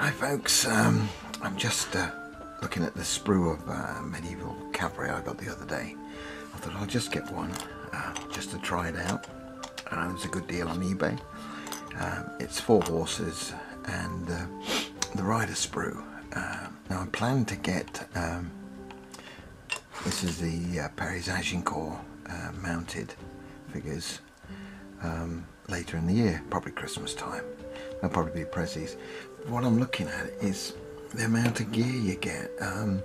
Hi folks, um, I'm just uh, looking at the sprue of uh, medieval cavalry I got the other day. I thought I'll just get one uh, just to try it out. Uh, it was a good deal on eBay. Um, it's four horses and uh, the rider sprue. Uh, now I plan to get, um, this is the uh, Perry's Agincourt mounted figures um, later in the year, probably Christmas time. They'll probably be prezzies. What I'm looking at is the amount of gear you get. Um,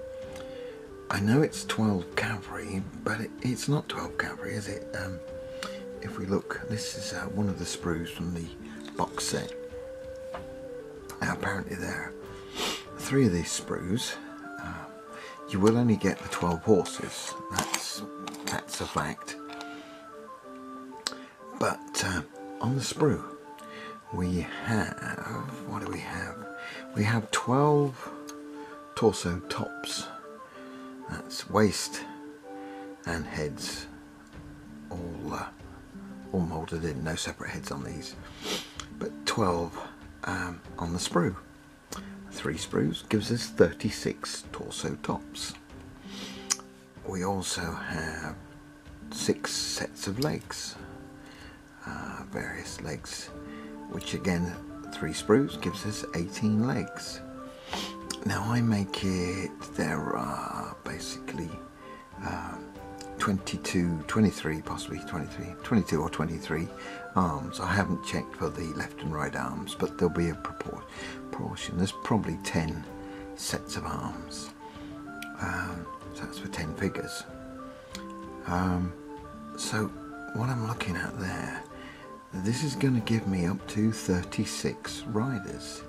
I know it's 12 cavalry, but it, it's not 12 cavalry, is it? Um, if we look, this is uh, one of the sprues from the box set. Now, apparently there are three of these sprues. Uh, you will only get the 12 horses. That's that's a fact. But uh, on the sprue, we have, what do we have? We have 12 torso tops. That's waist and heads all uh, all molded in, no separate heads on these. But 12 um, on the sprue. Three sprues gives us 36 torso tops. We also have six sets of legs, uh, various legs, which again, three sprues gives us 18 legs. Now I make it, there are basically um, 22, 23, possibly 23, 22 or 23 arms. I haven't checked for the left and right arms, but there'll be a proportion. There's probably 10 sets of arms. Um, so that's for 10 figures. Um, so what I'm looking at there, this is going to give me up to 36 riders.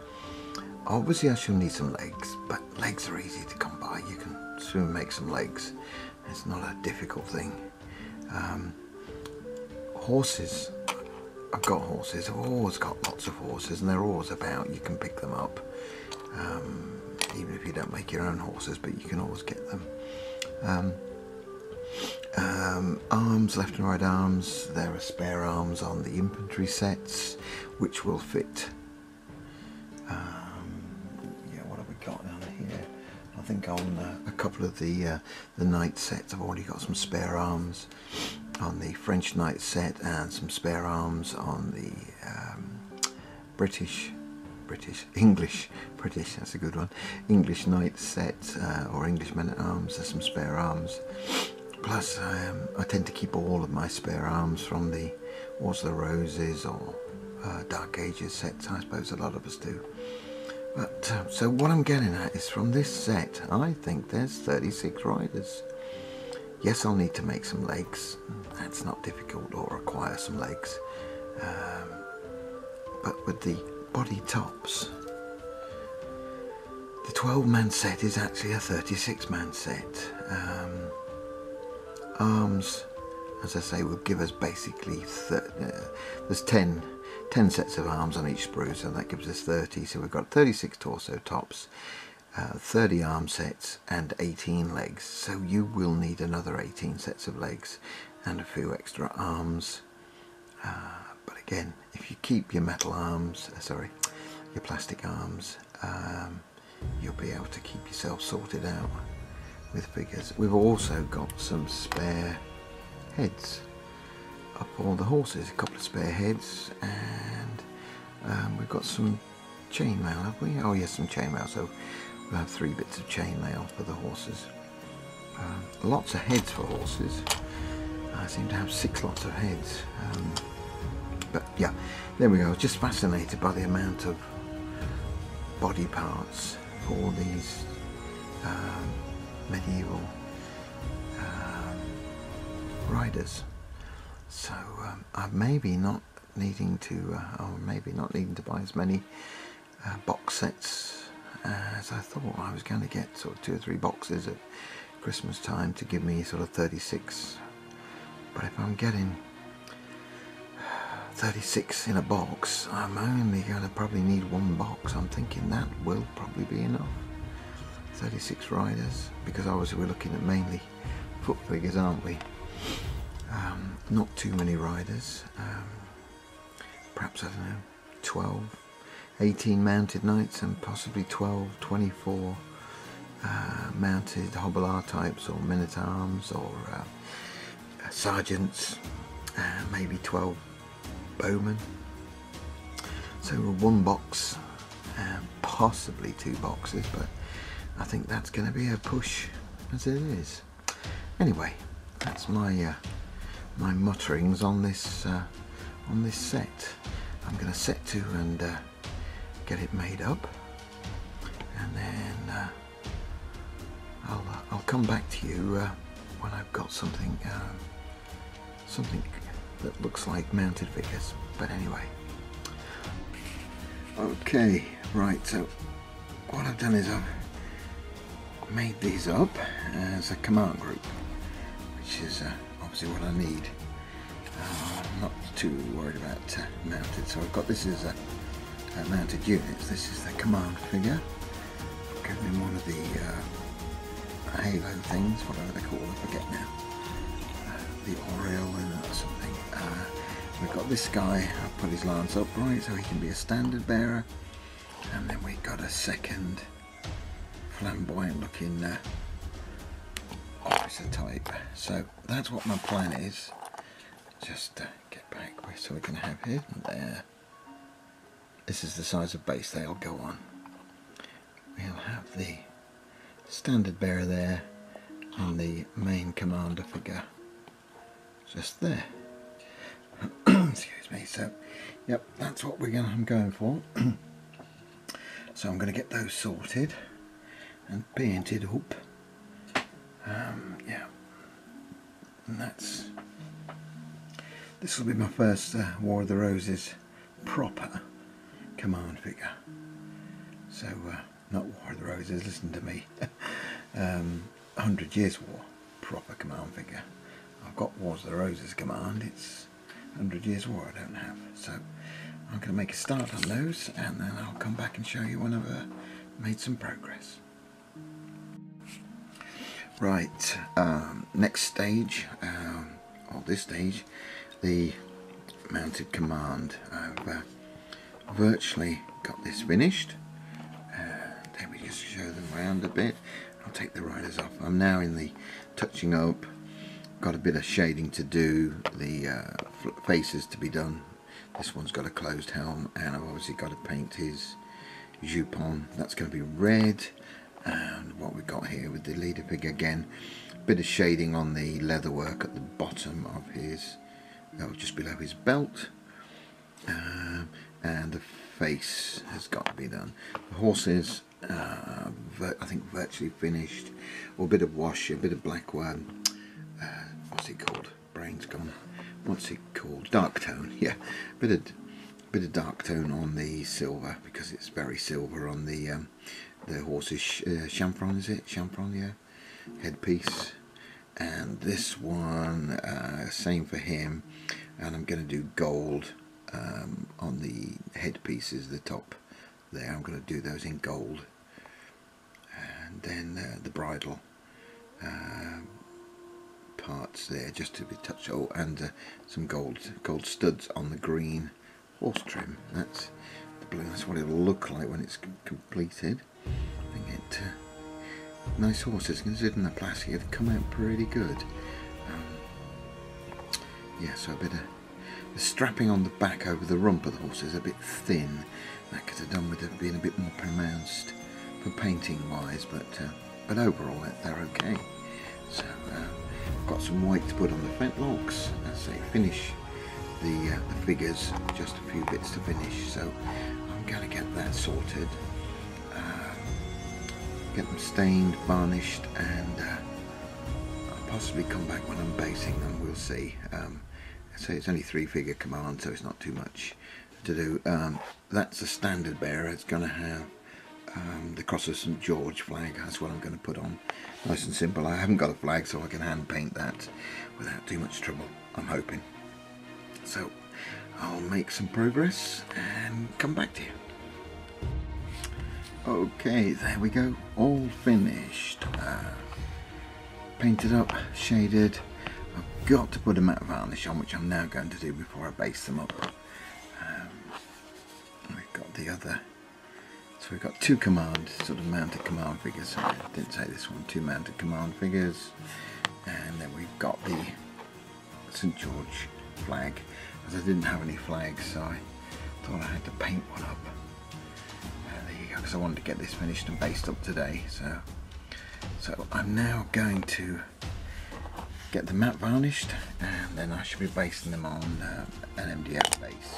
Obviously I shall need some legs, but legs are easy to come by. You can soon make some legs. It's not a difficult thing. Um, horses, I've got horses. I've always got lots of horses and they're always about. You can pick them up. Um, even if you don't make your own horses, but you can always get them. Um, um, arms, left and right arms, there are spare arms on the infantry sets, which will fit. Um, yeah, what have we got down here? I think on uh, a couple of the uh, the knight sets, I've already got some spare arms on the French knight set and some spare arms on the um, British British, English, British, that's a good one. English knight set uh, or English men at arms, there's some spare arms. Plus, um, I tend to keep all of my spare arms from the Wars of the Roses or uh, Dark Ages sets, I suppose a lot of us do. But, uh, so what I'm getting at is from this set, I think there's 36 riders. Yes, I'll need to make some legs. That's not difficult or require some legs. Um, but with the body tops. The 12 man set is actually a 36 man set. Um, arms, as I say, will give us basically, uh, there's 10, 10 sets of arms on each sprue, so that gives us 30. So we've got 36 torso tops, uh, 30 arm sets, and 18 legs. So you will need another 18 sets of legs and a few extra arms. Uh, but again, if you keep your metal arms, uh, sorry, your plastic arms, um, you'll be able to keep yourself sorted out with figures. We've also got some spare heads up all the horses, a couple of spare heads, and um, we've got some chainmail, have we? Oh yes, some chainmail, so we'll have three bits of chainmail for the horses. Um, lots of heads for horses. I seem to have six lots of heads. Um, but yeah, there we go. Just fascinated by the amount of body parts for these um, medieval um, riders. So um, I'm maybe not needing to, uh, or maybe not needing to buy as many uh, box sets as I thought. I was going to get sort of two or three boxes at Christmas time to give me sort of 36. But if I'm getting 36 in a box, I'm only going to probably need one box. I'm thinking that will probably be enough. 36 riders, because obviously we're looking at mainly foot figures, aren't we? Um, not too many riders. Um, perhaps, I don't know, 12. 18 mounted knights and possibly 12, 24 uh, mounted Hobilar types or men at arms or uh, sergeants, uh, maybe 12 bowmen. So one box, uh, possibly two boxes, but I think that's going to be a push as it is. Anyway, that's my uh, my mutterings on this on this set. I'm going to set to and get it made up and then uh, I'll, uh, I'll come back to you uh, when I've got something something that looks like mounted figures but anyway okay right so what I've done is I've made these up as a command group which is uh, obviously what I need uh, I'm not too worried about uh, mounted so I've got this as a uh, mounted units. This is the command figure. Give them one of the uh, halo things, whatever they call it, I forget now. Uh, the Oriole or something. Uh, we've got this guy, I've put his lance upright so he can be a standard bearer. And then we've got a second flamboyant looking uh, officer type. So that's what my plan is. Just uh, get back so we can have him there. This is the size of base they'll go on. We'll have the standard bearer there and the main commander figure just there. Excuse me. So, yep, that's what we're going. I'm going for. so I'm going to get those sorted and painted up. Um, yeah, and that's. This will be my first uh, War of the Roses proper command figure. So, uh, not War of the Roses, listen to me. um, 100 Years War, proper command figure. I've got Wars of the Roses command, it's 100 Years War I don't have. So, I'm going to make a start on those and then I'll come back and show you when I've uh, made some progress. Right, um, next stage, um, or this stage, the mounted command. I've uh, virtually got this finished. Then we just show them around a bit. I'll take the riders off. I'm now in the touching up. Got a bit of shading to do. The uh, faces to be done. This one's got a closed helm and I've obviously got to paint his jupon. That's going to be red. And what we've got here with the leader pig again, bit of shading on the leatherwork at the bottom of his, oh, just below his belt. Um, and the face has got to be done. The horses, uh, I think virtually finished, or a bit of wash, a bit of black uh, what's it called? Brain's gone. What's it called? Dark tone, yeah. Bit of bit of dark tone on the silver because it's very silver on the um, the horse's sh uh, chamfron, is it? Chamfron, yeah. Headpiece. And this one, uh, same for him. And I'm going to do gold um, on the headpieces, the top there. I'm going to do those in gold. And then uh, the bridle uh, parts there just to be touched. Oh, and uh, some gold gold studs on the green horse trim. That's. That's what it'll look like when it's completed. I think it. Uh, nice horses, considering the plastic, have come out pretty good. Um, yeah, so a bit of the strapping on the back over the rump of the horse is a bit thin. That could have done with it being a bit more pronounced for painting wise, but uh, but overall they're okay. So uh, I've got some white to put on the fetlocks. As say, finish the uh, the figures. Just a few bits to finish. So I'm going to get that sorted. Uh, get them stained, varnished, and uh, I'll possibly come back when I'm basing them. We'll see. Um, so it's only three figure command so it's not too much to do um, that's a standard bearer it's going to have um, the cross of St George flag that's what I'm going to put on nice and simple I haven't got a flag so I can hand paint that without too much trouble I'm hoping so I'll make some progress and come back to you okay there we go all finished uh, painted up shaded I've got to put a matte varnish on, which I'm now going to do before I base them up. Um, we've got the other. So we've got two command, sort of mounted command figures. I didn't say this one, two mounted command figures. And then we've got the St. George flag. As I didn't have any flags, so I thought I had to paint one up. Uh, there you go, because I wanted to get this finished and based up today. So, so I'm now going to get the matte varnished and then I should be basing them on uh, an MDF base.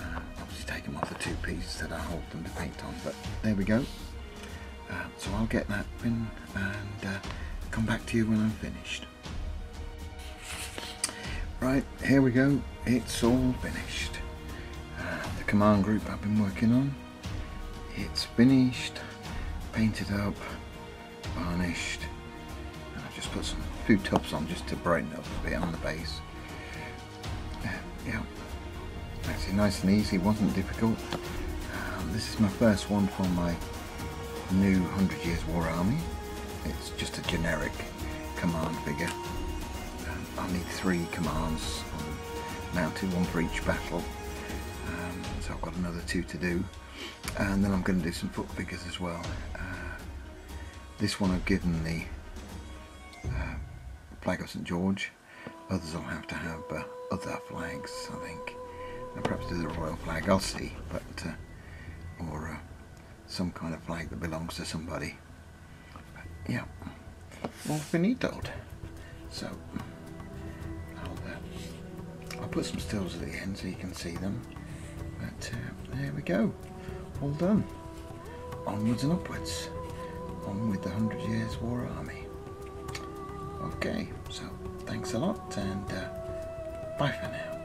Uh, obviously taking off the two pieces that I hold them to paint on, but there we go. Uh, so I'll get that in and uh, come back to you when I'm finished. Right, here we go. It's all finished. Uh, the command group I've been working on. It's finished, painted up, varnished. And I've just put some food tubs on just to brighten up a bit on the base. Uh, yeah, actually nice and easy, wasn't difficult. Um, this is my first one for my new 100 Years War Army. It's just a generic command figure. I'll need three commands mounted, one for each battle. Um, so I've got another two to do. And then I'm going to do some foot figures as well. Uh, this one I've given the uh, flag of St George. Others will have to have uh, other flags, I think. And perhaps do the royal flag, I'll see. But uh, Or uh, some kind of flag that belongs to somebody. But, yeah, all finitoed. So, I'll put some stills at the end so you can see them. But uh, there we go, all done. Onwards and upwards, on with the Hundred Years War Army. Okay, so thanks a lot and uh, bye for now.